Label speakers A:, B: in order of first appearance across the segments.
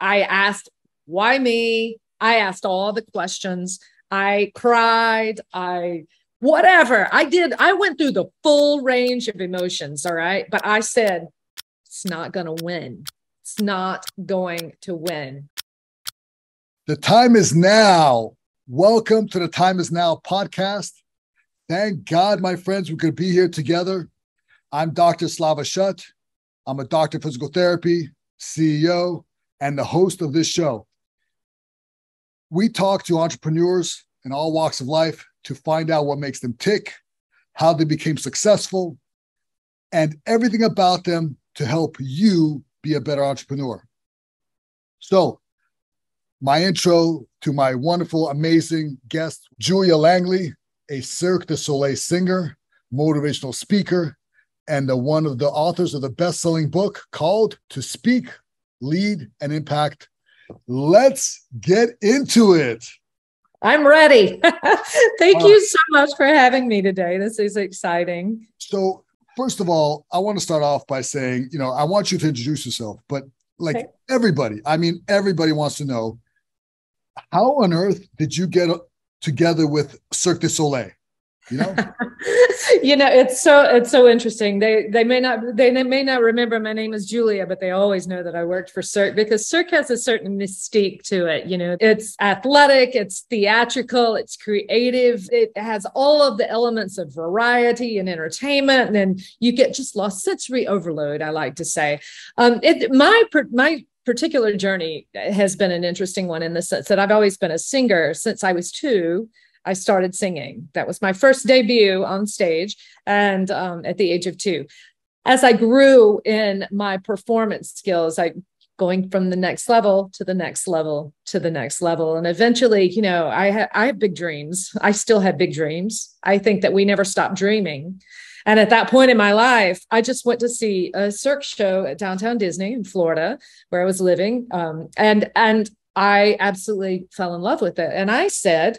A: I asked, why me? I asked all the questions. I cried. I whatever I did. I went through the full range of emotions. All right. But I said, it's not going to win. It's not going to win.
B: The time is now. Welcome to the Time is Now podcast. Thank God, my friends, we could be here together. I'm Dr. Slava Shut. I'm a doctor of physical therapy, CEO, and the host of this show. We talk to entrepreneurs in all walks of life to find out what makes them tick, how they became successful, and everything about them to help you be a better entrepreneur. So, my intro to my wonderful, amazing guest, Julia Langley, a Cirque du Soleil singer, motivational speaker, and the, one of the authors of the best selling book called To Speak, Lead, and Impact. Let's get into it.
A: I'm ready. Thank uh, you so much for having me today. This is exciting.
B: So, first of all, I want to start off by saying, you know, I want you to introduce yourself, but like okay. everybody, I mean, everybody wants to know how on earth did you get together with Cirque du Soleil? You know,
A: you know, it's so it's so interesting. They they may not they, they may not remember my name is Julia, but they always know that I worked for Cirque because Cirque has a certain mystique to it. You know, it's athletic, it's theatrical, it's creative, it has all of the elements of variety and entertainment, and then you get just lost sensory overload. I like to say, um, it my my particular journey has been an interesting one in the sense that I've always been a singer since I was two. I started singing. That was my first debut on stage, and um, at the age of two. As I grew in my performance skills, I going from the next level to the next level to the next level, and eventually, you know, I had I have big dreams. I still have big dreams. I think that we never stop dreaming. And at that point in my life, I just went to see a Cirque show at downtown Disney in Florida, where I was living, um, and and I absolutely fell in love with it. And I said,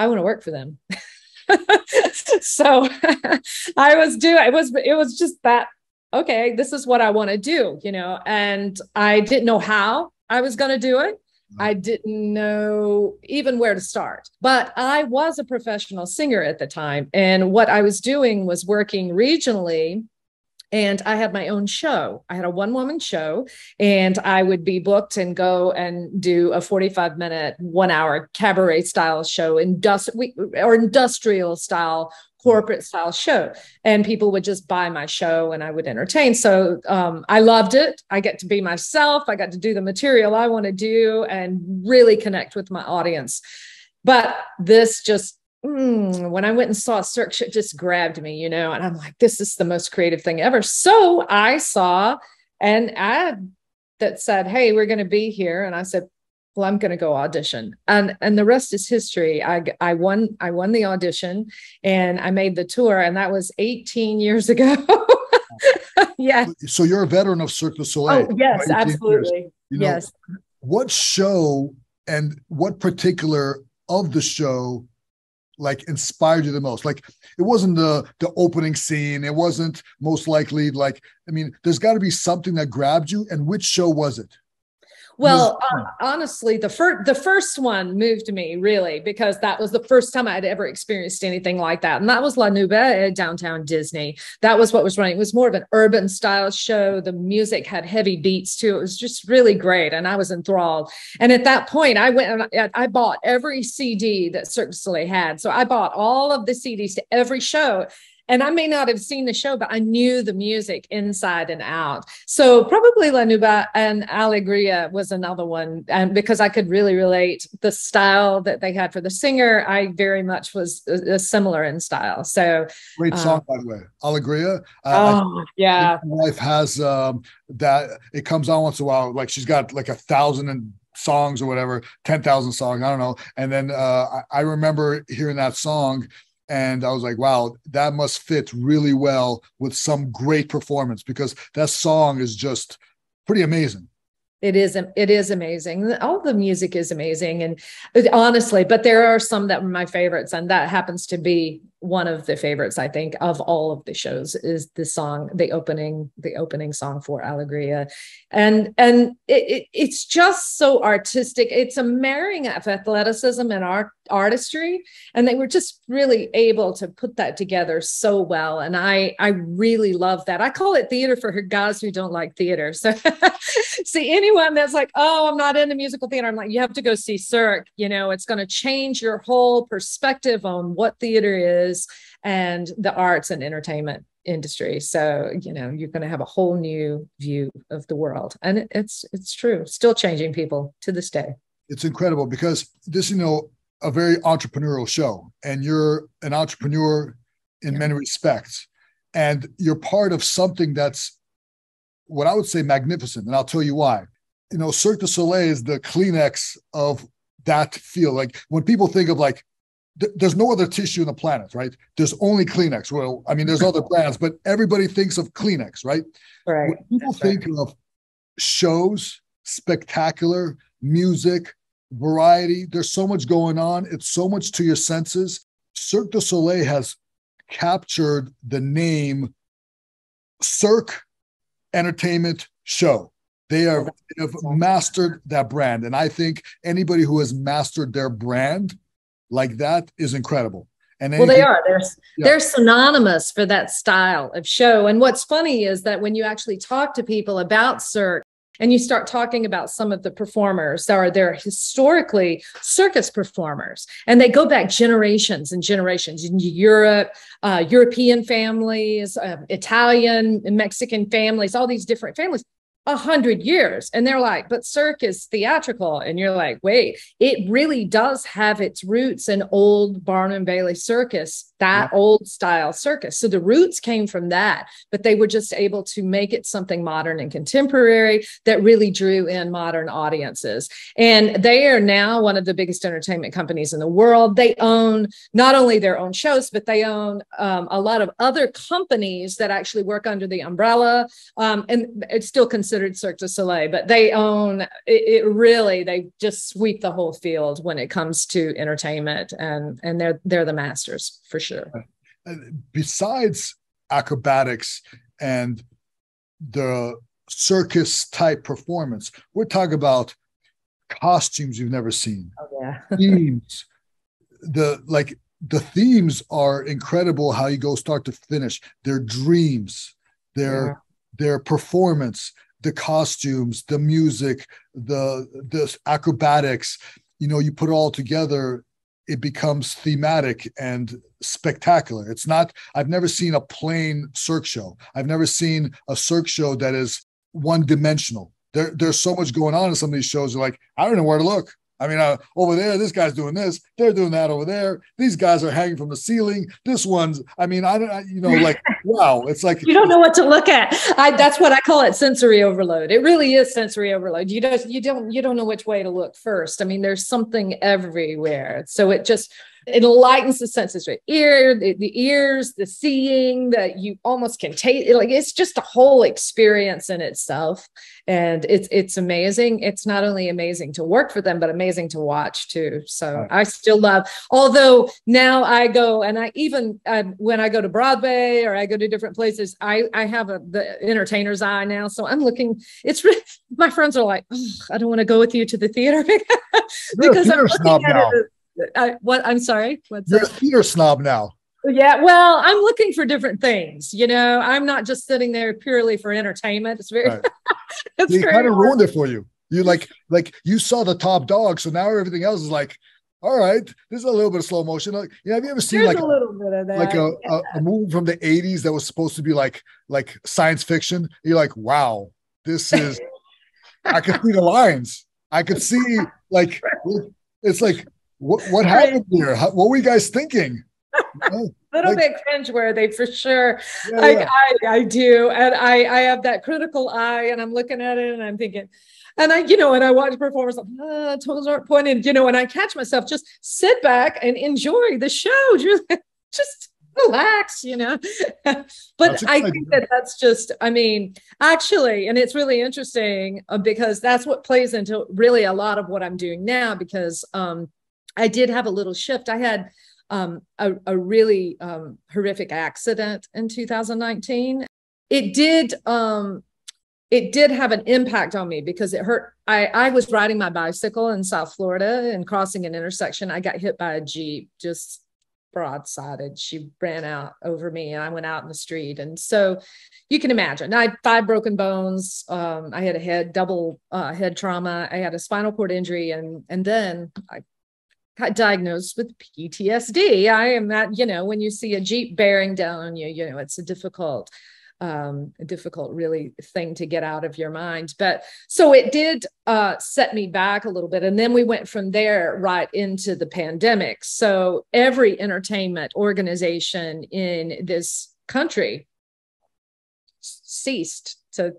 A: I want to work for them. so I was doing it was it was just that okay, this is what I want to do, you know, and I didn't know how I was going to do it. Mm-hmm. I didn't know even where to start. But I was a professional singer at the time. And what I was doing was working regionally and I had my own show. I had a one woman show, and I would be booked and go and do a 45 minute, one hour cabaret style show, industri- or industrial style, corporate style show. And people would just buy my show and I would entertain. So um, I loved it. I get to be myself, I got to do the material I want to do and really connect with my audience. But this just mm, when I went and saw Cirque, it just grabbed me, you know, and I'm like, this is the most creative thing ever. So I saw an ad that said, Hey, we're going to be here. And I said, well, I'm going to go audition. And, and the rest is history. I, I won, I won the audition and I made the tour and that was 18 years ago. yeah.
B: So you're a veteran of Cirque du Soleil.
A: Oh, yes, absolutely. You know, yes.
B: What show and what particular of the show like inspired you the most? Like it wasn't the the opening scene. It wasn't most likely like i mean there's got to be something that grabbed you and which show was it
A: well, uh, honestly, the first the first one moved me really because that was the first time I'd ever experienced anything like that, and that was La Nouba at downtown Disney. That was what was running. It was more of an urban style show. The music had heavy beats too. It was just really great, and I was enthralled. And at that point, I went and I, I bought every CD that Cirque du Soleil had. So I bought all of the CDs to every show, and I may not have seen the show, but I knew the music inside and out. So probably La Nouba and Alegria was another one. And because I could really relate the style that they had for the singer, I very much was a, a similar in style. So
B: great song, um, by the way, Alegria.
A: Uh, oh, yeah.
B: My wife has um, that. It comes on once in a while. Like she's got like a thousand and songs or whatever, 10,000 songs, I don't know. And then uh, I, I remember hearing that song and I was like, wow, that must fit really well with some great performance because that song is just pretty amazing.
A: It is it is amazing. All the music is amazing and honestly but there are some that were my favorites and that happens to be one of the favorites i think of all of the shows is the song the opening the opening song for alegria and and it, it, it's just so artistic. It's a marrying of athleticism and art artistry and they were just really able to put that together so well. And i i really love that. I call it theater for guys who don't like theater. So see anyone that's like oh i'm not into musical theater. I'm like you have to go see cirque you know it's going to change your whole perspective on what theater is and the arts and entertainment industry. So you know you're going to have a whole new view of the world and it's it's true still changing people to this day.
B: It's incredible because this you know a very entrepreneurial show and you're an entrepreneur in yeah. many respects and you're part of something that's what I would say magnificent and I'll tell you why you know Cirque du Soleil is the Kleenex of that field like when people think of like th- there's no other tissue on the planet right there's only Kleenex well I mean there's other brands but everybody thinks of Kleenex right
A: right
B: when people
A: That's
B: think
A: right.
B: of shows spectacular music variety. There's so much going on. It's so much to your senses. Cirque du Soleil has captured the name Cirque Entertainment Show. They, are, they have mastered that brand. And I think anybody who has mastered their brand like that is incredible. And
A: well, they are. They're
B: Yeah.
A: they're synonymous for that style of show. And what's funny is that when you actually talk to people about Cirque and you start talking about some of the performers or they're historically circus performers and they go back generations and generations in europe uh, european families uh, italian and mexican families all these different families a hundred years. And they're like but cirque is theatrical. And you're like wait it really does have its roots in old barnum bailey circus that
B: Yeah.
A: old style circus. So the roots came from that but they were just able to make it something modern and contemporary that really drew in modern audiences. And they are now one of the biggest entertainment companies in the world. They own not only their own shows but they own um, a lot of other companies that actually work under the umbrella um, and it's still considered Cirque du Soleil, but they own it, it. Really, they just sweep the whole field when it comes to entertainment, and and they're they're the masters for sure.
B: besides acrobatics and the circus type performance, we're talking about costumes you've never seen,
A: Oh yeah,
B: themes. The like the themes are incredible how you go start to finish. Their dreams, their their performance, the costumes, the music, the the acrobatics. You know, you put it all together, it becomes thematic and spectacular. It's not. I've never seen a plain Cirque show. I've never seen a Cirque show that is one dimensional. There, there's so much going on in some of these shows. You're like, I don't know where to look. I mean, uh, over there, this guy's doing this. They're doing that over there. These guys are hanging from the ceiling. This one's. I mean, I don't. I, you know, like wow. It's like
A: you don't know what to look at. I that's what I call it sensory overload. It really is sensory overload. You don't you don't you don't know which way to look first. I mean, there's something everywhere. So it just it enlightens the senses right ear the, the ears the seeing that you almost can taste like it's just a whole experience in itself and it's it's amazing it's not only amazing to work for them but amazing to watch too so
B: Right.
A: i still love although now i go and i even uh, when i go to broadway or i go to different places i i have a the entertainer's eye now so i'm looking it's really my friends are like "Ugh, i don't want to go with you to the theater because i'm looking at
B: now.
A: it I, what I'm sorry. What's
B: You're a theater snob now.
A: Yeah, well, I'm looking for different things. You know, I'm not just sitting there purely for entertainment. It's very,
B: Right.
A: it's
B: They kind of ruined it for you. You like like you saw the top dog, so now everything else is like, all right, this is a little bit of slow motion. Like, yeah, have you ever seen
A: There's
B: like
A: a little bit of that.
B: like a, a, a movie from the 80s that was supposed to be like like science fiction? You're like, wow, this is I could see the lines. I could see like it's like what what happened here? How, what were you guys thinking? You know?
A: little
B: like-
A: bit cringe worthy for sure.
B: Yeah,
A: I,
B: yeah.
A: I, I do. And I, I have that critical eye and I'm looking at it and I'm thinking, and I, you know, and I watch performers, like, ah, toes aren't pointed, you know, and I catch myself just sit back and enjoy the show. Just, just relax, you know. but I think that that's just, I mean, actually, and it's really interesting uh, because that's what plays into really a lot of what I'm doing now because um, I did have a little shift. I had um, a, a, really um, horrific accident in 2019. It did um, it did have an impact on me because it hurt. I, I was riding my bicycle in South Florida and crossing an intersection. I got hit by a Jeep, just broadsided. She ran out over me and I went out in the street. And so you can imagine I had five broken bones. Um, I had a head double uh, head trauma. I had a spinal cord injury. And, and then I diagnosed with PTSD. I am that, you know, when you see a Jeep bearing down on you, you know, it's a difficult um, a difficult really thing to get out of your mind. But so it did uh, set me back a little bit and then we went from there right into the pandemic. So every entertainment organization in this country ceased to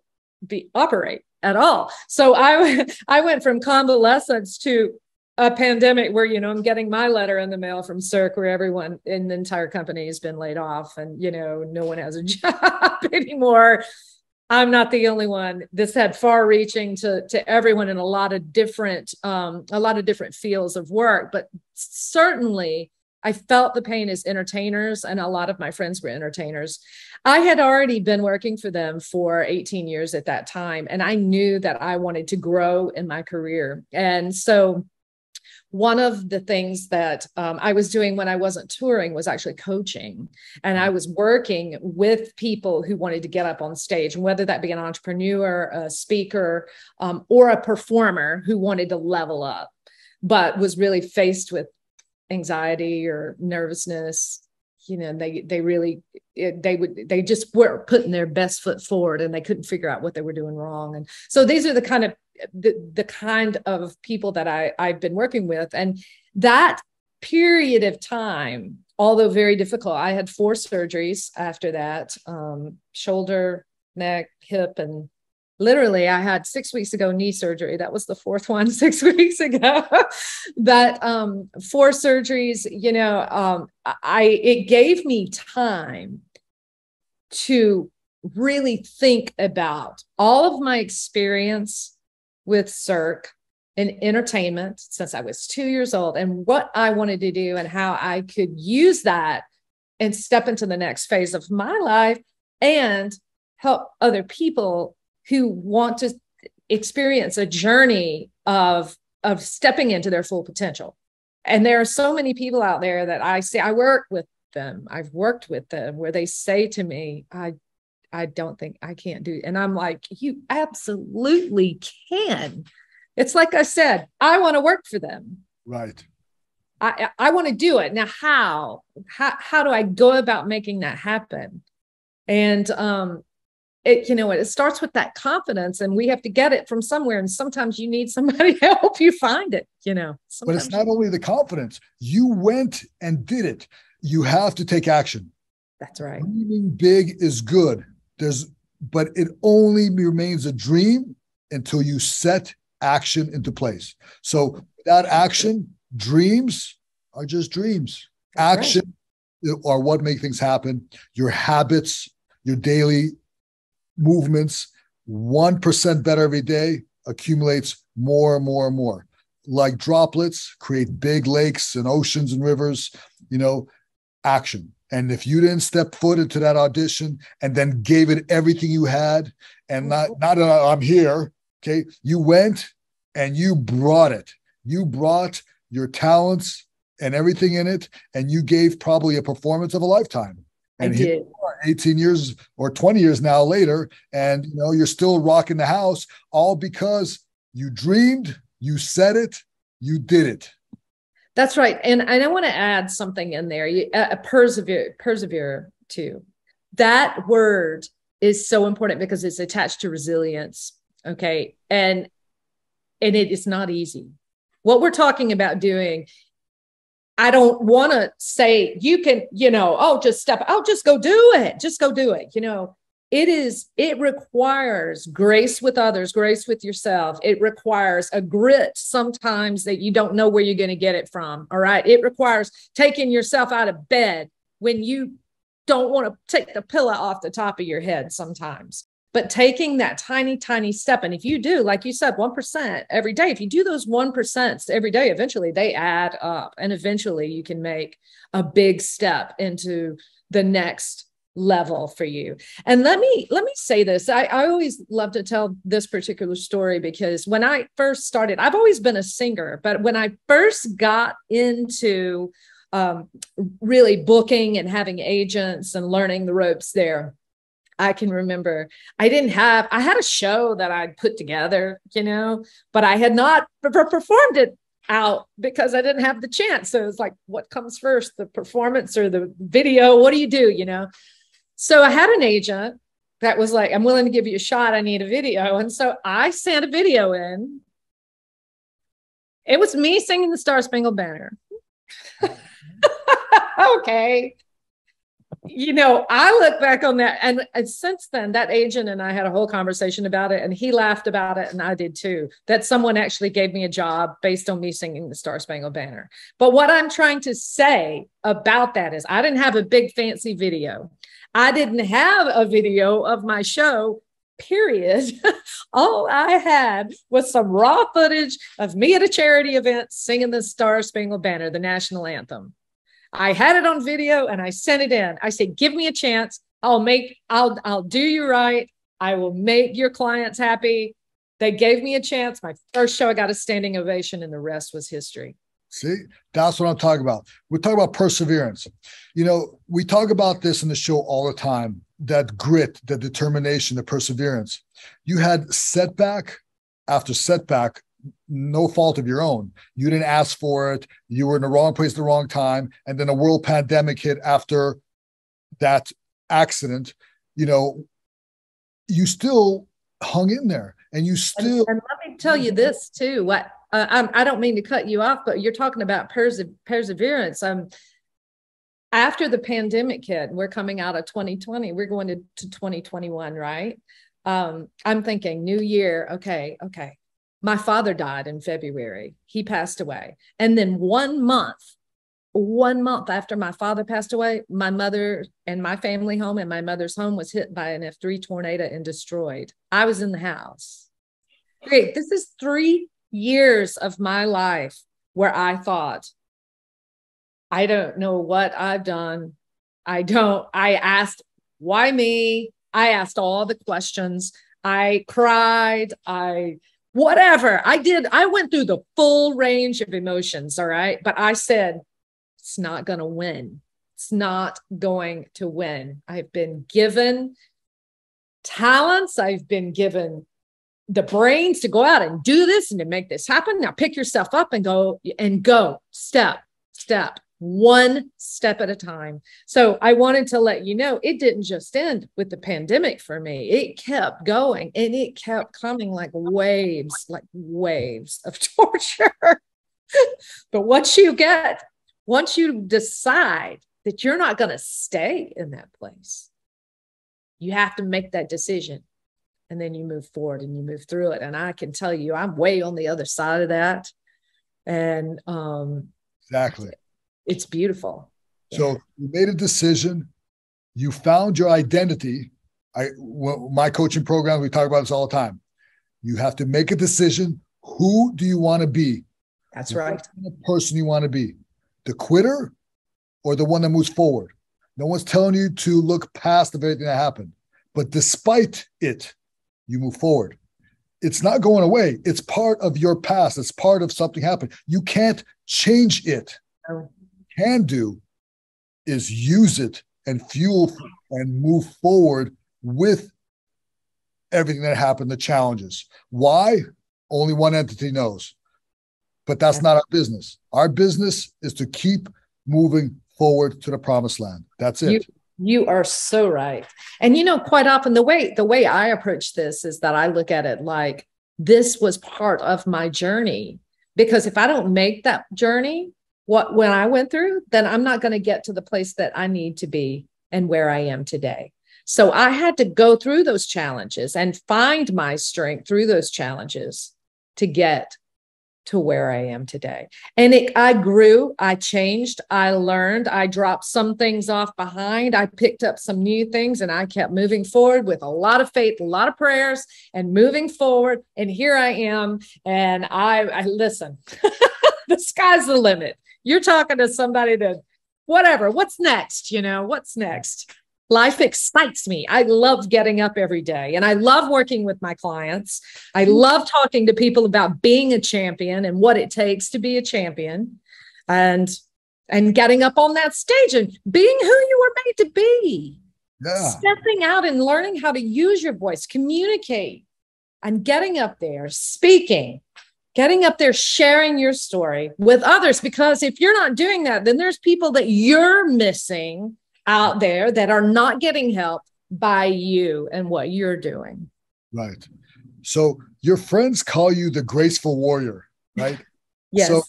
A: be operate at all. So i i went from convalescence to a pandemic where you know i'm getting my letter in the mail from cirque where everyone in the entire company has been laid off and you know no one has a job anymore i'm not the only one this had far reaching to to everyone in a lot of different um a lot of different fields of work but certainly I felt the pain as entertainers, and a lot of my friends were entertainers. I had already been working for them for 18 years at that time, and I knew that I wanted to grow in my career. And so one of the things that um, I was doing when I wasn't touring was actually coaching. And I was working with people who wanted to get up on stage, and whether that be an entrepreneur, a speaker, um, or a performer who wanted to level up, but was really faced with anxiety or nervousness. You know, they they really it, they would they just were putting their best foot forward, and they couldn't figure out what they were doing wrong. And so these are the kind of the, the kind of people that I, I've been working with. And that period of time, although very difficult, I had four surgeries after that um, shoulder, neck, hip, and literally I had six weeks ago knee surgery. That was the fourth one six weeks ago. that um, four surgeries, you know, um, I it gave me time to really think about all of my experience with Cirque in entertainment since I was two years old and what I wanted to do and how I could use that and step into the next phase of my life and help other people who want to experience a journey of of stepping into their full potential. And there are so many people out there that I see I work with them. I've worked with them where they say to me, I I don't think I can't do. It. And I'm like, you absolutely can. It's like I said, I want to work for them.
B: Right.
A: I, I want to do it. Now, how? How how do I go about making that happen? And um, it, you know, it starts with that confidence, and we have to get it from somewhere. And sometimes you need somebody to help you find it, you know.
B: Sometimes but it's not only the confidence, you went and did it. You have to take action.
A: That's right.
B: Dreaming big is good there's but it only remains a dream until you set action into place. So without action, dreams are just dreams. That's action right. are what make things happen. Your habits, your daily movements, 1% better every day accumulates more and more and more. Like droplets create big lakes and oceans and rivers, you know, action. And if you didn't step foot into that audition and then gave it everything you had, and not mm-hmm. not that I'm here, okay, you went and you brought it. You brought your talents and everything in it, and you gave probably a performance of a lifetime. And here 18 years or 20 years now later, and you know, you're still rocking the house, all because you dreamed, you said it, you did it.
A: That's right. And, and I want to add something in there. You, uh, persevere, persevere too. That word is so important because it's attached to resilience. Okay. And and it is not easy. What we're talking about doing, I don't want to say you can, you know, oh, just step, oh, just go do it. Just go do it. You know, it is it requires grace with others grace with yourself it requires a grit sometimes that you don't know where you're going to get it from all right it requires taking yourself out of bed when you don't want to take the pillow off the top of your head sometimes. But taking that tiny, tiny step, and if you do, like you said, 1% every day, if you do those 1% every day, eventually they add up. And eventually you can make a big step into the next level for you and let me let me say this I, I always love to tell this particular story because when i first started i've always been a singer but when i first got into um, really booking and having agents and learning the ropes there I can remember I didn't have, I had a show that I'd put together, you know, but I had not performed it out because I didn't have the chance. So it's like, what comes first, the performance or the video? What do you do, you know? So I had an agent that was like, I'm willing to give you a shot. I need a video. And so I sent a video in. It was me singing the Star Spangled Banner. okay you know, I look back on that, and, and, since then, that agent and I had a whole conversation about it, and he laughed about it, and I did too. That someone actually gave me a job based on me singing the Star Spangled Banner. But what I'm trying to say about that is, I didn't have a big fancy video. I didn't have a video of my show. Period. All I had was some raw footage of me at a charity event singing the Star Spangled Banner, the national anthem. I had it on video and I sent it in. I said, give me a chance. I'll make, I'll, I'll do you right. I will make your clients happy. They gave me a chance. My first show, I got a standing ovation, and the rest was history.
B: See, that's what I'm talking about. We're talking about perseverance. You know, we talk about this in the show all the time that grit, the determination, the perseverance. You had setback after setback no fault of your own. You didn't ask for it. You were in the wrong place at the wrong time. And then a world pandemic hit after that accident. You know, you still hung in there and you still.
A: And, and let me tell you this too. What uh, I'm, I don't mean to cut you off, but you're talking about perse- perseverance. Um, after the pandemic hit, we're coming out of 2020, we're going to, to 2021, right? Um, I'm thinking new year. Okay. Okay my father died in February. He passed away. And then one month, one month after my father passed away, my mother and my family home and my mother's home was hit by an F3 tornado and destroyed. I was in the house. Great. This is three years of my life where I thought, I don't know what I've done. I don't, I asked, why me? I asked all the questions. I cried. I whatever. I did, I went through the full range of emotions. All right. But I said, it's not going to win. It's not going to win. I've been given talents, I've been given the brains to go out and do this and to make this happen. Now pick yourself up and go and go step, step, one step at a time. So I wanted to let you know it didn't just end with the pandemic for me. It kept going and it kept coming like waves, like waves of torture. but once you get, once you decide that you're not going to stay in that place, you have to make that decision. And then you move forward and you move through it. And I can tell you, I'm way on the other side of that. And um,
B: exactly
A: it's beautiful.
B: So you made a decision, you found your identity. I my coaching program, we talk about this all the time. You have to make a decision. Who do you want to be?
A: That's right.
B: The person you want to be, the quitter or the one that moves forward. No one's telling you to look past everything that happened, but despite it, you move forward. It's not going away. It's part of your past. It's part of something happened. You can't change it. Can do is use it and fuel and move forward with everything that happened, the challenges. Why? Only one entity knows. But that's not our business. Our business is to keep moving forward to the promised land. That's it.
A: You, you are so right. And you know, quite often the way the way I approach this is that I look at it like this was part of my journey. Because if I don't make that journey, what when I went through, then I'm not going to get to the place that I need to be and where I am today. So I had to go through those challenges and find my strength through those challenges to get to where I am today. And it, I grew, I changed, I learned, I dropped some things off behind, I picked up some new things, and I kept moving forward with a lot of faith, a lot of prayers, and moving forward. And here I am. And I, I listen, the sky's the limit. You're talking to somebody that, whatever, what's next? You know, what's next? Life excites me. I love getting up every day and I love working with my clients. I mm-hmm. love talking to people about being a champion and what it takes to be a champion and and getting up on that stage and being who you were made to be. Yeah. Stepping out and learning how to use your voice, communicate and getting up there, speaking, getting up there, sharing your story with others. Because if you're not doing that, then there's people that you're missing out there that are not getting help by you and what you're doing.
B: Right. So your friends call you the graceful warrior, right?
A: yes. So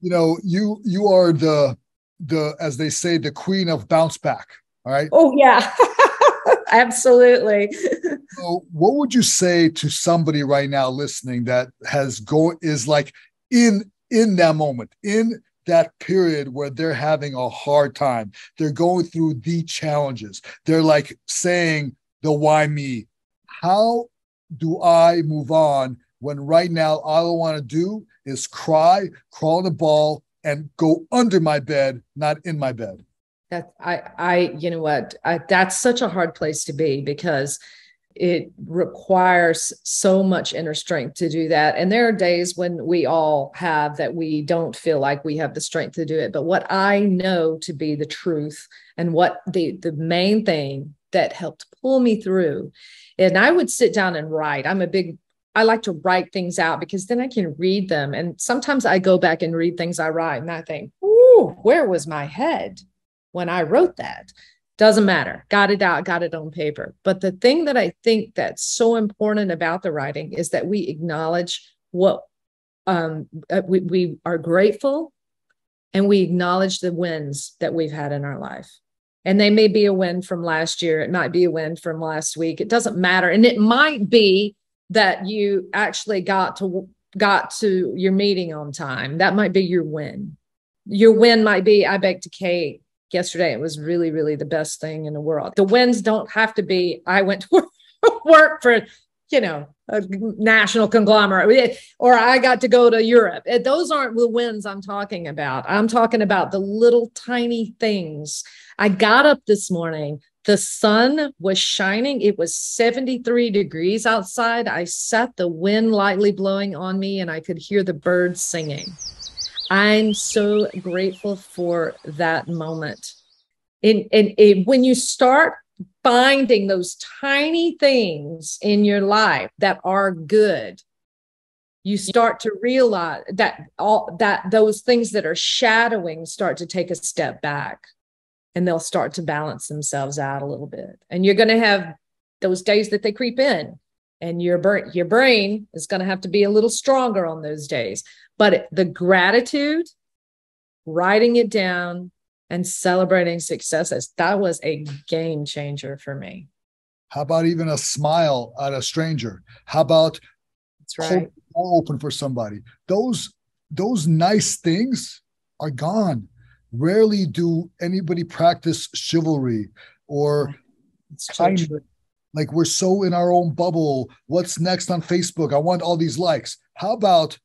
B: you know, you you are the the as they say the queen of bounce back, all right?
A: Oh yeah. Absolutely.
B: so what would you say to somebody right now listening that has go is like in in that moment, in that period where they're having a hard time. They're going through the challenges. They're like saying, the why me? How do I move on when right now all I want to do is cry, crawl in the ball, and go under my bed, not in my bed?
A: That I I you know what I, that's such a hard place to be because it requires so much inner strength to do that. And there are days when we all have that we don't feel like we have the strength to do it. But what I know to be the truth and what the, the main thing that helped pull me through, and I would sit down and write. I'm a big I like to write things out because then I can read them. And sometimes I go back and read things I write and I think, ooh, where was my head when I wrote that? Doesn't matter. Got it out, got it on paper. But the thing that I think that's so important about the writing is that we acknowledge what um, uh, we, we are grateful and we acknowledge the wins that we've had in our life. And they may be a win from last year. It might be a win from last week. It doesn't matter. And it might be that you actually got to got to your meeting on time. That might be your win. Your win might be I baked a cake yesterday. It was really, really the best thing in the world. The wins don't have to be, I went to work for, you know, a national conglomerate, eh, or I got to go to Europe. Eh, those aren't the wins I'm talking about. I'm talking about the little tiny things. I got up this morning. The sun was shining. It was 73 degrees outside. I sat the wind lightly blowing on me, and I could hear the birds singing. I'm so grateful for that moment. And, and it, when you start finding those tiny things in your life that are good, you start to realize that all that those things that are shadowing start to take a step back and they'll start to balance themselves out a little bit. And you're going to have those days that they creep in and your your brain is going to have to be a little stronger on those days but the gratitude, writing it down, and celebrating successes, that was a game changer for me.
B: How about even a smile at a stranger? How about
A: That's right.
B: open for somebody? Those those nice things are gone. Rarely do anybody practice chivalry or like we're so in our own bubble. What's next on Facebook? I want all these likes. How about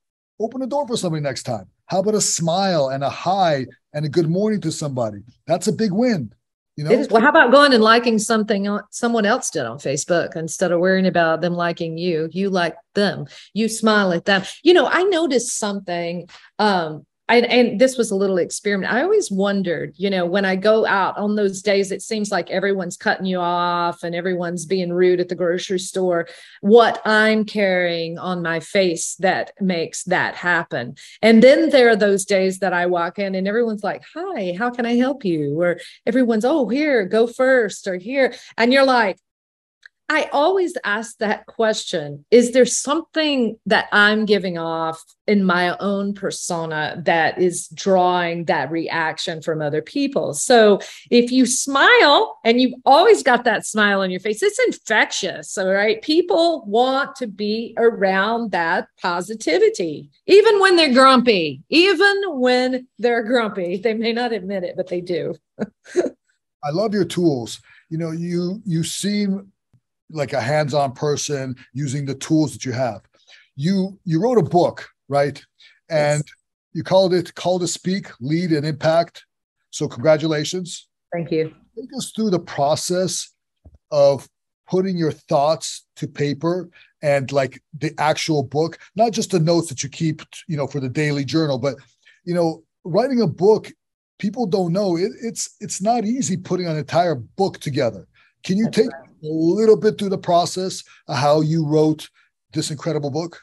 B: open a door for somebody next time. How about a smile and a hi and a good morning to somebody? That's a big win. You know?
A: Well, how about going and liking something someone else did on Facebook instead of worrying about them liking you? You like them. You smile at them. You know, I noticed something um, and, and this was a little experiment. I always wondered, you know, when I go out on those days, it seems like everyone's cutting you off and everyone's being rude at the grocery store, what I'm carrying on my face that makes that happen. And then there are those days that I walk in and everyone's like, Hi, how can I help you? Or everyone's, Oh, here, go first, or here. And you're like, I always ask that question Is there something that I'm giving off in my own persona that is drawing that reaction from other people? So if you smile and you've always got that smile on your face, it's infectious. All right. People want to be around that positivity, even when they're grumpy, even when they're grumpy. They may not admit it, but they do.
B: I love your tools. You know, you you seem like a hands-on person using the tools that you have. You you wrote a book, right? And yes. you called it Call to Speak, Lead and Impact. So congratulations.
A: Thank you.
B: Take us through the process of putting your thoughts to paper and like the actual book, not just the notes that you keep, you know, for the daily journal, but you know, writing a book, people don't know it, it's it's not easy putting an entire book together. Can you That's take right a little bit through the process of how you wrote this incredible book?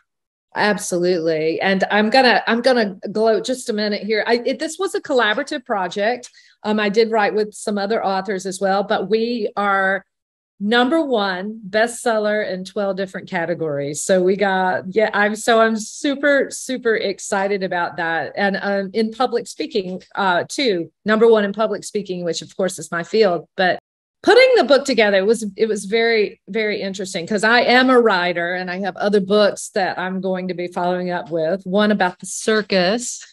A: Absolutely. And I'm gonna I'm gonna gloat just a minute here. I it, this was a collaborative project. Um, I did write with some other authors as well, but we are number one bestseller in 12 different categories so we got yeah i'm so i'm super super excited about that and um, in public speaking uh too number one in public speaking which of course is my field but putting the book together was it was very very interesting because i am a writer and i have other books that i'm going to be following up with. One about the circus.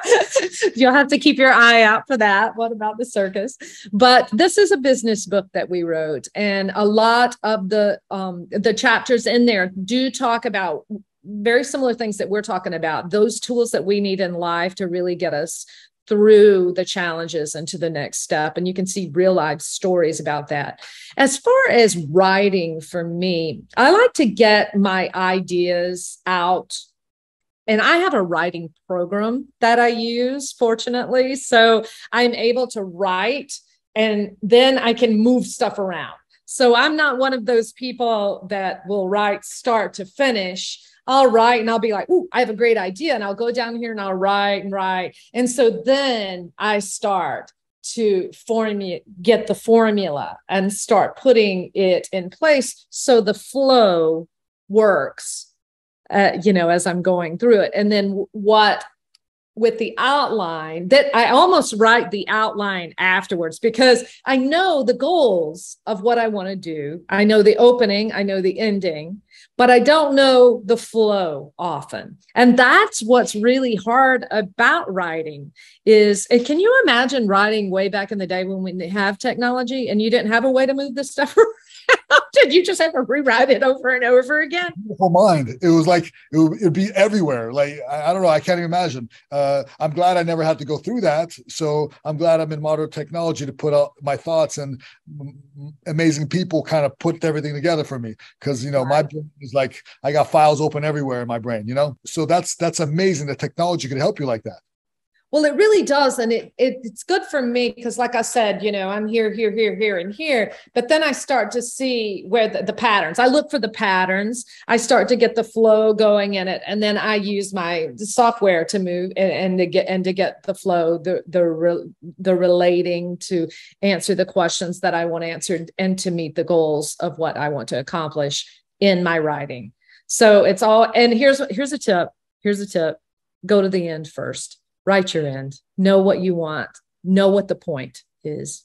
A: You'll have to keep your eye out for that. What about the circus? But this is a business book that we wrote and a lot of the um, the chapters in there do talk about very similar things that we're talking about those tools that we need in life to really get us through the challenges and to the next step. And you can see real life stories about that. As far as writing for me, I like to get my ideas out. And I have a writing program that I use, fortunately. So I'm able to write and then I can move stuff around. So I'm not one of those people that will write start to finish. I'll write and I'll be like, oh, I have a great idea. And I'll go down here and I'll write and write. And so then I start to formulate, get the formula and start putting it in place so the flow works, uh, you know, as I'm going through it. And then what with the outline that I almost write the outline afterwards because I know the goals of what I want to do. I know the opening, I know the ending, but I don't know the flow often. And that's what's really hard about writing is eh, can you imagine writing way back in the day when we didn't have technology and you didn't have a way to move this stuff around? Did you just have to rewrite it over and over again?
B: Whole mind. It was like it would it'd be everywhere. Like I, I, don't know. I can't even imagine. Uh, I'm glad I never had to go through that. So I'm glad I'm in modern technology to put out my thoughts and amazing people kind of put everything together for me. Because you know my brain is like I got files open everywhere in my brain. You know, so that's that's amazing. that technology could help you like that.
A: Well, it really does. And it, it it's good for me because, like I said, you know, I'm here, here, here, here, and here. But then I start to see where the, the, patterns, I look for the patterns. I start to get the flow going in it. And then I use my software to move and, and to get and to get the flow, the the re, the relating to answer the questions that I want answered and to meet the goals of what I want to accomplish in my writing. So it's all and here's here's a tip. Here's a tip. Go to the end first write your end, know what you want, know what the point is.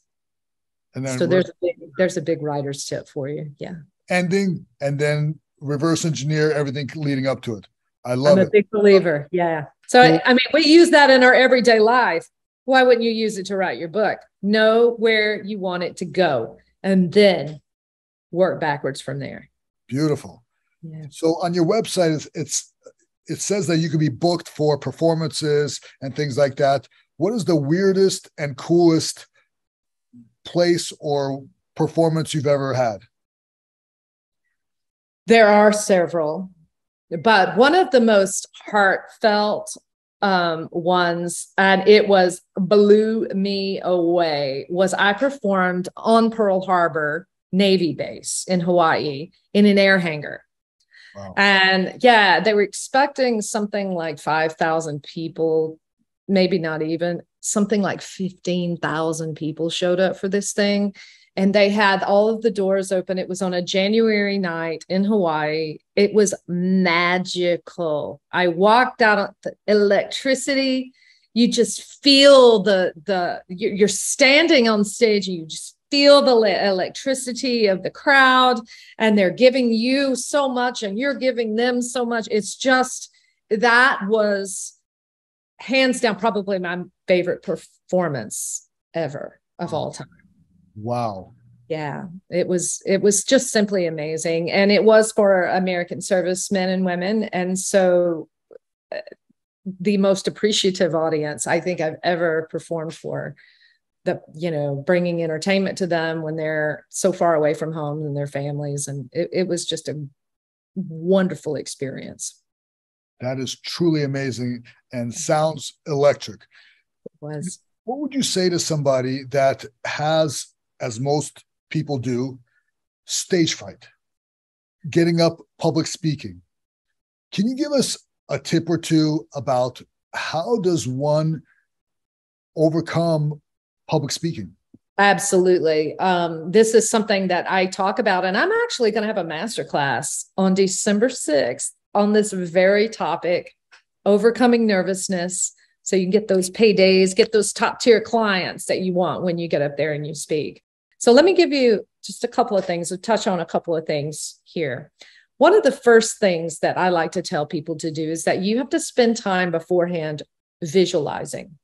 A: And then so there's a big, there's a big writer's tip for you. Yeah.
B: Ending and then reverse engineer everything leading up to it. I love it. I'm
A: a big believer. Yeah. So I, I mean, we use that in our everyday life. Why wouldn't you use it to write your book? Know where you want it to go and then work backwards from there.
B: Beautiful. Yeah. So on your website, it's, it's it says that you can be booked for performances and things like that. What is the weirdest and coolest place or performance you've ever had?
A: There are several, but one of the most heartfelt um, ones, and it was blew me away, was I performed on Pearl Harbor Navy base in Hawaii in an air hangar. And yeah, they were expecting something like 5,000 people, maybe not even, something like 15,000 people showed up for this thing. and they had all of the doors open. It was on a January night in Hawaii. It was magical. I walked out of the electricity. You just feel the the you're standing on stage and you just feel the electricity of the crowd and they're giving you so much and you're giving them so much. It's just that was hands down probably my favorite performance ever of all time.
B: Wow.
A: Yeah, it was it was just simply amazing and it was for American servicemen and women and so uh, the most appreciative audience I think I've ever performed for the you know bringing entertainment to them when they're so far away from home and their families. And it, it was just a wonderful experience.
B: That is truly amazing and sounds electric.
A: It was.
B: What would you say to somebody that has as most people do, stage fright, getting up, public speaking. Can you give us a tip or two about how does one overcome public speaking?
A: Absolutely. Um, this is something that I talk about, and I'm actually going to have a master class on December 6th on this very topic overcoming nervousness. So you can get those paydays, get those top tier clients that you want when you get up there and you speak. So let me give you just a couple of things, to touch on a couple of things here. One of the first things that I like to tell people to do is that you have to spend time beforehand visualizing.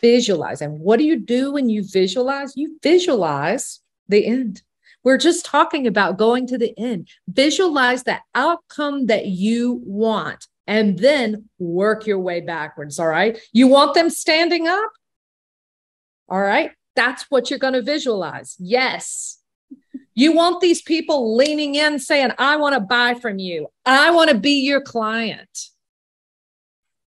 A: Visualizing. What do you do when you visualize? You visualize the end. We're just talking about going to the end. Visualize the outcome that you want and then work your way backwards. All right. You want them standing up? All right. That's what you're going to visualize. Yes. You want these people leaning in saying, I want to buy from you. I want to be your client.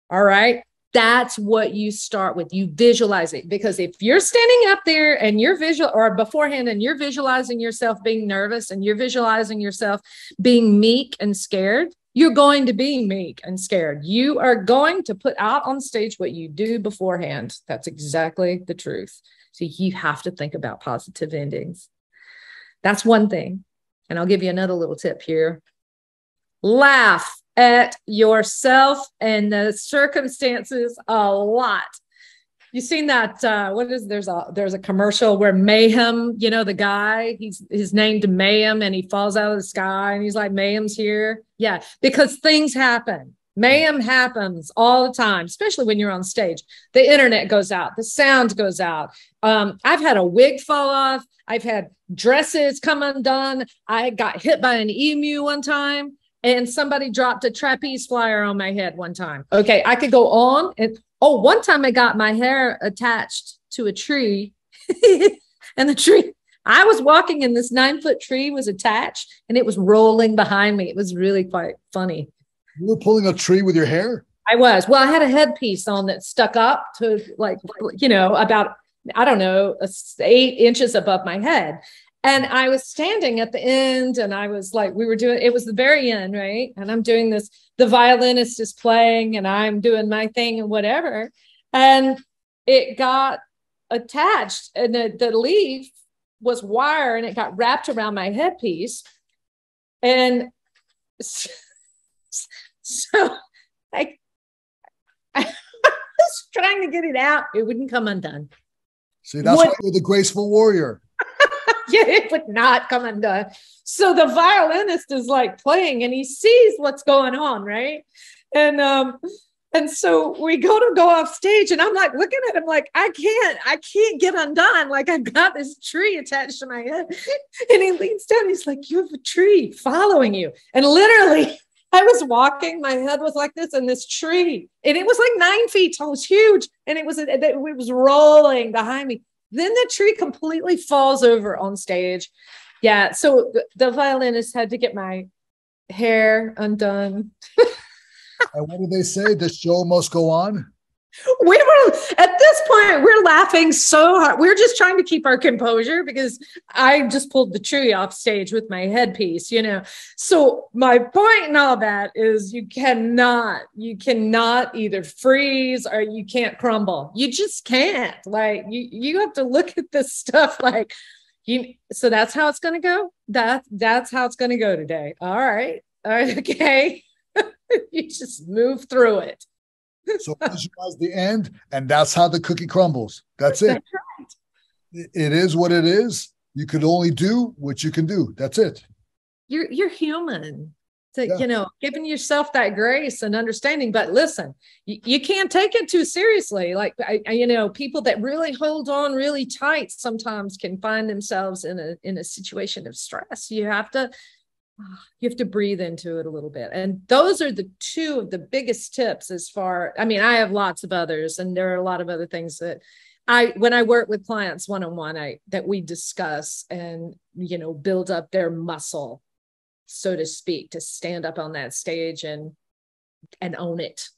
A: All right. That's what you start with. You visualize it because if you're standing up there and you're visual or beforehand and you're visualizing yourself being nervous and you're visualizing yourself being meek and scared, you're going to be meek and scared. You are going to put out on stage what you do beforehand. That's exactly the truth. So you have to think about positive endings. That's one thing. And I'll give you another little tip here. Laugh at yourself and the circumstances a lot. You've seen that uh, what is there's a there's a commercial where Mayhem, you know, the guy, he's he's named Mayhem and he falls out of the sky and he's like, Mayhem's here. Yeah, because things happen. Mayhem happens all the time, especially when you're on stage. The internet goes out, the sound goes out. Um, I've had a wig fall off. I've had dresses come undone. I got hit by an emu one time, and somebody dropped a trapeze flyer on my head one time. Okay, I could go on. And oh, one time I got my hair attached to a tree, and the tree. I was walking, and this nine foot tree was attached, and it was rolling behind me. It was really quite funny.
B: You were pulling a tree with your hair?
A: I was. Well, I had a headpiece on that stuck up to like, you know, about, I don't know, eight inches above my head. And I was standing at the end and I was like, we were doing, it was the very end, right? And I'm doing this, the violinist is playing and I'm doing my thing and whatever. And it got attached and the, the leaf was wire and it got wrapped around my headpiece. And So I, I was trying to get it out. It wouldn't come undone.
B: See, that's what, why you're the graceful warrior.
A: it would not come undone. So the violinist is like playing and he sees what's going on, right? And um, and so we go to go off stage, and I'm like looking at him like, I can't, I can't get undone. Like I've got this tree attached to my head. And he leans down, he's like, You have a tree following you. And literally I was walking, my head was like this and this tree, and it was like nine feet tall, it was huge, and it was it was rolling behind me. Then the tree completely falls over on stage. Yeah, so the violinist had to get my hair undone.
B: and what did they say? The show must go on.
A: We were at this point we're laughing so hard. We're just trying to keep our composure because i just pulled the tree off stage with my headpiece you know. So my point in all that is you cannot you cannot either freeze or you can't crumble. You just can't. Like you you have to look at this stuff like you so that's how it's going to go? That that's how it's going to go today. All right all right. Okay. You just move through it
B: so visualize the end, and that's how the cookie crumbles. That's it. That's right. It is what it is. You can only do what you can do. That's it.
A: You're you're human. So, yeah. you know, giving yourself that grace and understanding. But listen, you, you can't take it too seriously. Like, I, I, you know, people that really hold on really tight sometimes can find themselves in a in a situation of stress. You have to you have to breathe into it a little bit. And those are the two of the biggest tips as far i mean i have lots of others and there are a lot of other things that i when i work with clients one-on-one i that we discuss and you know build up their muscle so to speak to stand up on that stage and and own it.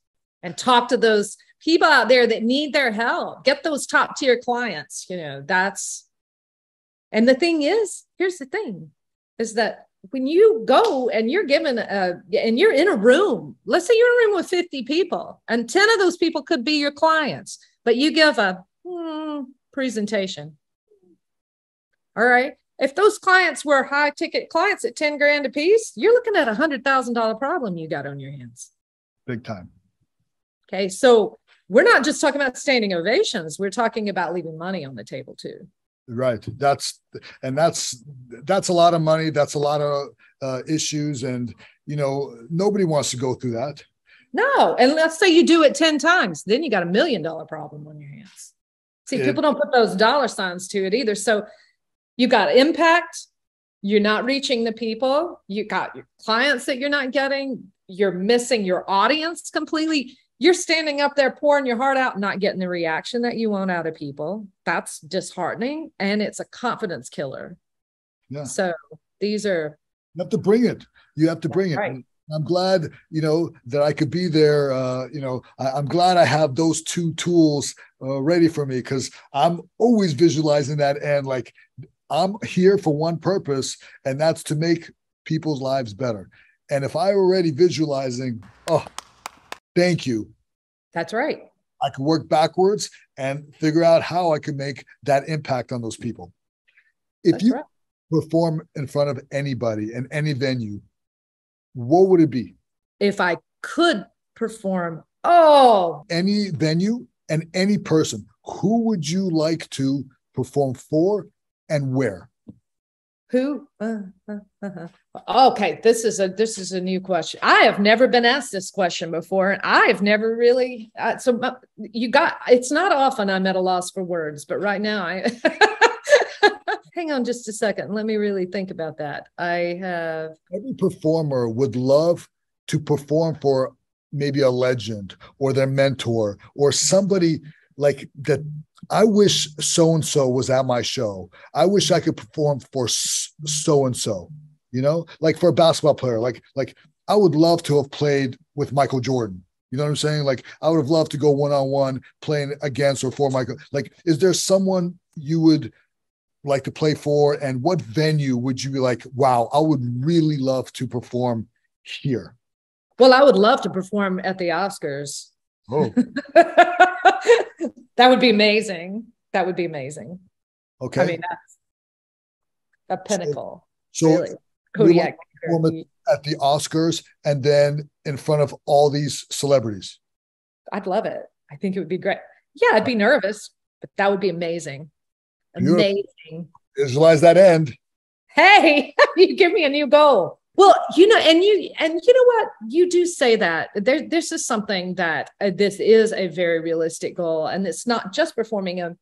A: And talk to those people out there that need their help. Get those top tier clients you know that's and the thing is here's the thing is that when you go and you're given a and you're in a room let's say you're in a room with 50 people and 10 of those people could be your clients but you give a hmm, presentation. All right? If those clients were high ticket clients at 10 grand a piece you're looking at a hundred thousand dollar problem you got on your hands.
B: Big time.
A: Okay so we're not just talking about standing ovations we're talking about leaving money on the table too
B: right. That's and that's that's a lot of money. That's a lot of uh, issues and you know nobody wants to go through that.
A: No. And let's say you do it 10 times then you got a million dollar problem on your hands. See it, people don't put those dollar signs to it either. So you got impact. You're not reaching the people. You got your clients that you're not getting. You're missing your audience completely you're standing up there pouring your heart out, and not getting the reaction that you want out of people. That's disheartening and it's a confidence killer. Yeah. So these are
B: you have to bring it. You have to bring it. Right. I'm glad, you know, that I could be there. Uh, you know, I, am glad I have those two tools uh, ready for me because I'm always visualizing that and like I'm here for one purpose, and that's to make people's lives better. And if I were already visualizing, oh, Thank you.
A: That's right.
B: I can work backwards and figure out how I can make that impact on those people. If That's you right. perform in front of anybody in any venue, what would it be?
A: If I could perform, oh,
B: any venue and any person, who would you like to perform for and where?
A: Who? Uh, uh, uh, okay, this is a this is a new question. I have never been asked this question before, and I have never really. Uh, so uh, you got. It's not often I'm at a loss for words, but right now I. Hang on just a second. Let me really think about that. I have.
B: Every performer would love to perform for maybe a legend or their mentor or somebody like that I wish so and so was at my show. I wish I could perform for so and so. You know, like for a basketball player, like like I would love to have played with Michael Jordan. You know what I'm saying? Like I would have loved to go one on one playing against or for Michael. Like, is there someone you would like to play for, and what venue would you be like? Wow, I would really love to perform here.
A: Well, I would love to perform at the Oscars. Oh. that would be amazing. That would be amazing.
B: Okay. I
A: mean, that's a pinnacle.
B: So, so really. Kodak. At the Oscars and then in front of all these celebrities.
A: I'd love it. I think it would be great. Yeah, I'd be nervous, but that would be amazing. Amazing.
B: Visualize that end.
A: Hey, you give me a new goal. Well, you know, and you and you know what? You do say that there, this is something that uh, this is a very realistic goal, and it's not just performing a.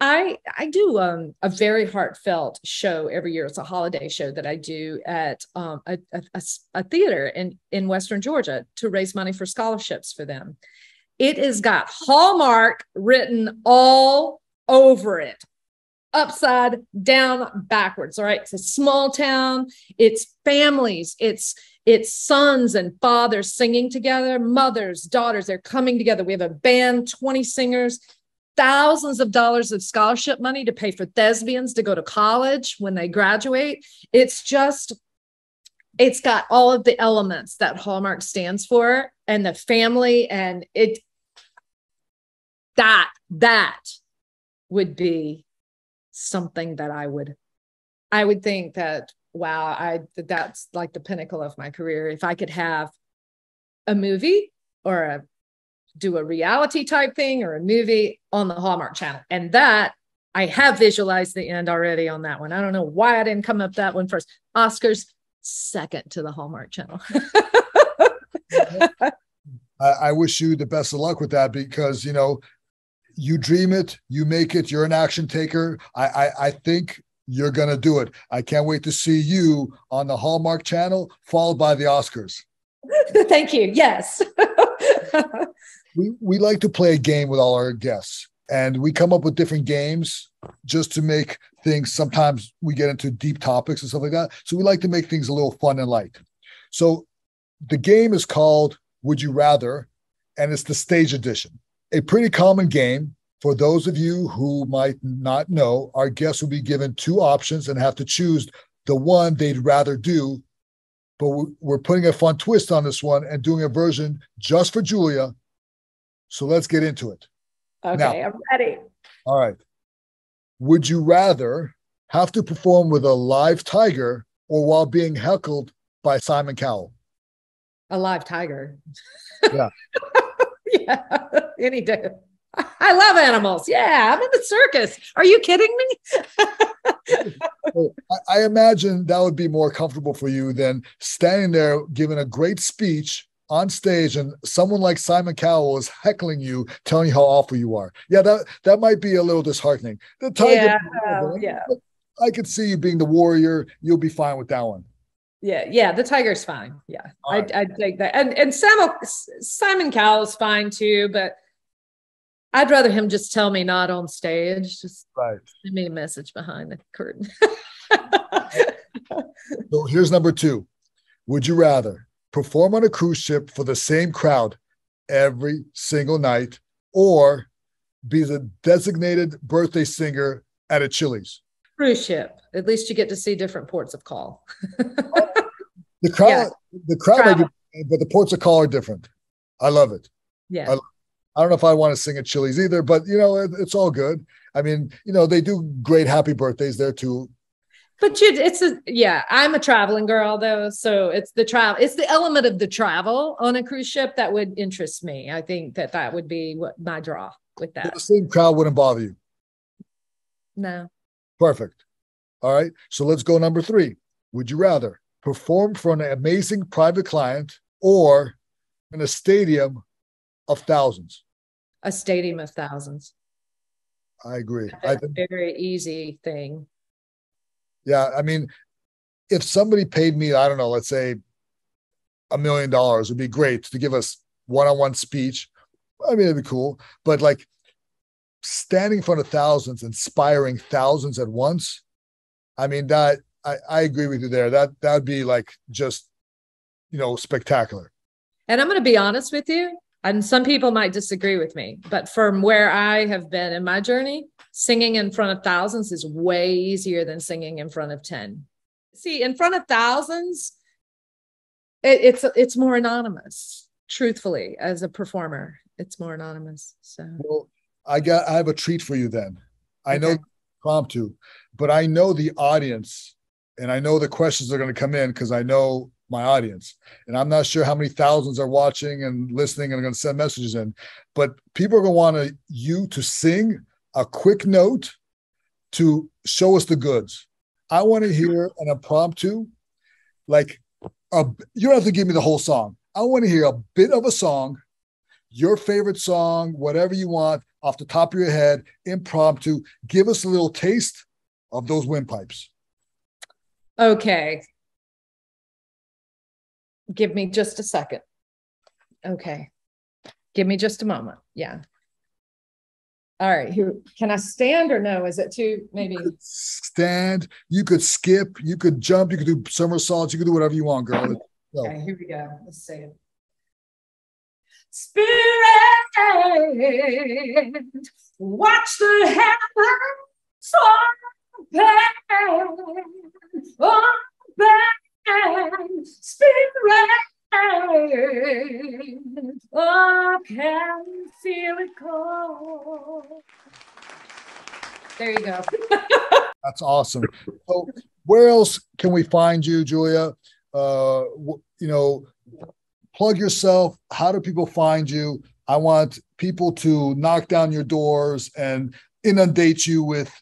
A: I I do um, a very heartfelt show every year. It's a holiday show that I do at um, a, a, a theater in in Western Georgia to raise money for scholarships for them. It has got Hallmark written all over it upside down backwards all right it's a small town it's families it's it's sons and fathers singing together, mothers, daughters, they're coming together. We have a band, 20 singers, thousands of dollars of scholarship money to pay for thespians to go to college when they graduate. It's just, it's got all of the elements that Hallmark stands for and the family and it that that would be something that I would I would think that wow, I that's like the pinnacle of my career. If I could have a movie or a do a reality type thing or a movie on the Hallmark channel. And that I have visualized the end already on that one. I don't know why I didn't come up that one first. Oscars second to the Hallmark channel.
B: I, I wish you the best of luck with that because you know you dream it, you make it, you're an action taker. I I, I think you're gonna do it. I can't wait to see you on the Hallmark channel, followed by the Oscars.
A: Thank you. Yes.
B: we we like to play a game with all our guests, and we come up with different games just to make things. Sometimes we get into deep topics and stuff like that. So we like to make things a little fun and light. So the game is called Would You Rather, and it's the stage edition. A pretty common game. For those of you who might not know, our guests will be given two options and have to choose the one they'd rather do. But we're putting a fun twist on this one and doing a version just for Julia. So let's get into it.
A: Okay, now, I'm ready.
B: All right. Would you rather have to perform with a live tiger or while being heckled by Simon Cowell?
A: A live tiger.
B: Yeah.
A: yeah, any day. I love animals. Yeah, I'm in the circus. Are you kidding
B: me? I imagine that would be more comfortable for you than standing there giving a great speech on stage and someone like Simon Cowell is heckling you, telling you how awful you are. Yeah, that that might be a little disheartening. The tiger,
A: yeah, yeah.
B: I could see you being the warrior. You'll be fine with that one.
A: Yeah, yeah, the tiger's fine. Yeah, right. I, oh, I'd take that. And and Sam, Simon Cowell's fine too, but I'd rather him just tell me not on stage. Just
B: right.
A: send me a message behind the curtain.
B: so here's number two. Would you rather perform on a cruise ship for the same crowd every single night or be the designated birthday singer at a Chili's?
A: Cruise ship. At least you get to see different ports of call.
B: Oh, The crowd, yeah. the crowd, but the ports of call are different. I love it.
A: Yeah. I,
B: I don't know if I want to sing at Chili's either, but you know, it, it's all good. I mean, you know, they do great happy birthdays there too.
A: But you, it's a yeah. I'm a traveling girl though, so it's the travel. It's the element of the travel on a cruise ship that would interest me. I think that that would be what my draw with that.
B: the same crowd wouldn't bother you.
A: No.
B: Perfect. All right. So let's go number three. Would you rather perform for an amazing private client or in a stadium of thousands?
A: A stadium of thousands.
B: I agree.
A: That's I think, very easy thing.
B: Yeah. I mean, if somebody paid me, I don't know, let's say a million dollars it would be great to give us one-on-one speech. I mean, it'd be cool. But like standing in front of thousands, inspiring thousands at once, I mean, that I, I agree with you there. That that would be like just, you know, spectacular.
A: And I'm going to be honest with you, and some people might disagree with me, but from where I have been in my journey, singing in front of thousands is way easier than singing in front of 10. See, in front of thousands, it, it's it's more anonymous. Truthfully, as a performer, it's more anonymous. So,
B: well, I got I have a treat for you then. I okay. know impromptu, but I know the audience and I know the questions are going to come in because I know my audience. And I'm not sure how many thousands are watching and listening and are going to send messages in, but people are going to want to, you to sing a quick note to show us the goods. I want to hear an impromptu, like a, you don't have to give me the whole song. I want to hear a bit of a song, your favorite song, whatever you want, off the top of your head, impromptu. Give us a little taste of those windpipes.
A: Okay. Give me just a second. Okay. Give me just a moment. Yeah. All right. Here, can I stand or no? Is it too maybe?
B: stand. You could skip. You could jump. You could do somersaults. You could do whatever you want, girl.
A: Okay, here we go. Let's say it. Spirit, watch the heavens open, open, Spirit. Oh, can feel it call. There you go.
B: That's awesome. So, where else can we find you, Julia? Uh, you know, plug yourself. How do people find you? I want people to knock down your doors and inundate you with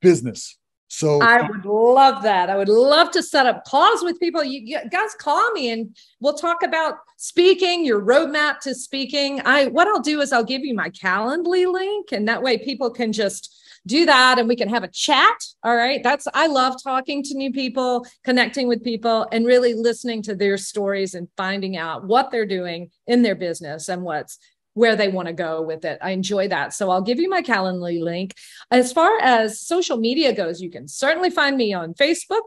B: business. So
A: I would love that. I would love to set up calls with people. You, you, guys call me and we'll talk about speaking, your roadmap to speaking. I what I'll do is I'll give you my Calendly link, and that way people can just do that and we can have a chat. All right. That's, I love talking to new people, connecting with people, and really listening to their stories and finding out what they're doing in their business and what's where they want to go with it. I enjoy that. So I'll give you my Calendly link. As far as social media goes, you can certainly find me on Facebook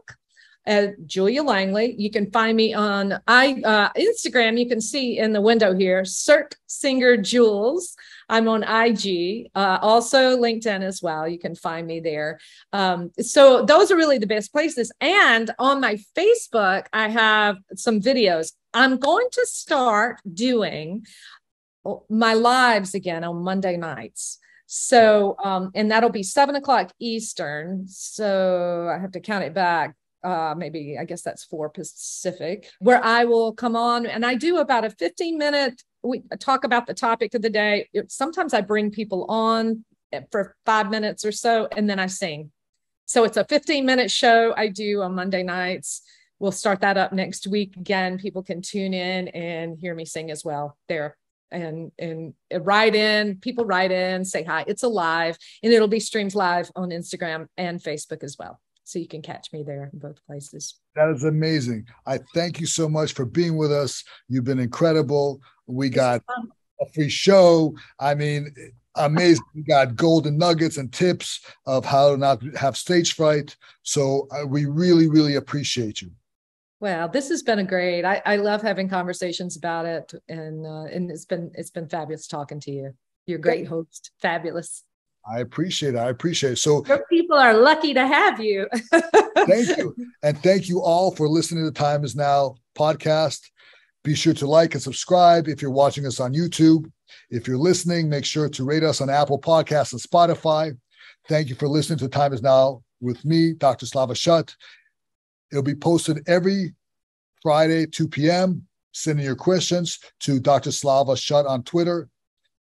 A: at Julia Langley. You can find me on I uh, Instagram. You can see in the window here, Cirque Singer Jules. I'm on IG, uh, also LinkedIn as well. You can find me there. Um, so those are really the best places. And on my Facebook, I have some videos. I'm going to start doing my lives again on Monday nights. So, um, and that'll be seven o'clock Eastern. So I have to count it back. Uh, maybe I guess that's four Pacific, where I will come on and I do about a 15 minute we talk about the topic of the day. Sometimes I bring people on for five minutes or so, and then I sing. So it's a 15 minute show I do on Monday nights. We'll start that up next week. Again, people can tune in and hear me sing as well there. And and write in, people write in, say hi. It's alive, and it'll be streamed live on Instagram and Facebook as well so you can catch me there in both places.
B: That is amazing. I thank you so much for being with us. You've been incredible. We got a free show. I mean, amazing. We got golden nuggets and tips of how to not have stage fright. So uh, we really, really appreciate you.
A: Well, this has been a great. I, I love having conversations about it, and uh, and it's been it's been fabulous talking to you. You're a great host. Fabulous.
B: I appreciate it. I appreciate it. So
A: Your people are lucky to have you.
B: thank you. And thank you all for listening to the Time is Now podcast. Be sure to like and subscribe if you're watching us on YouTube. If you're listening, make sure to rate us on Apple Podcasts and Spotify. Thank you for listening to Time is Now with me, Dr. Slava Shut. It'll be posted every Friday, 2 p.m. Send in your questions to Dr. Slava Shut on Twitter.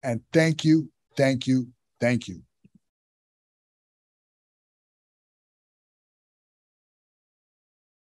B: And thank you, thank you, thank you.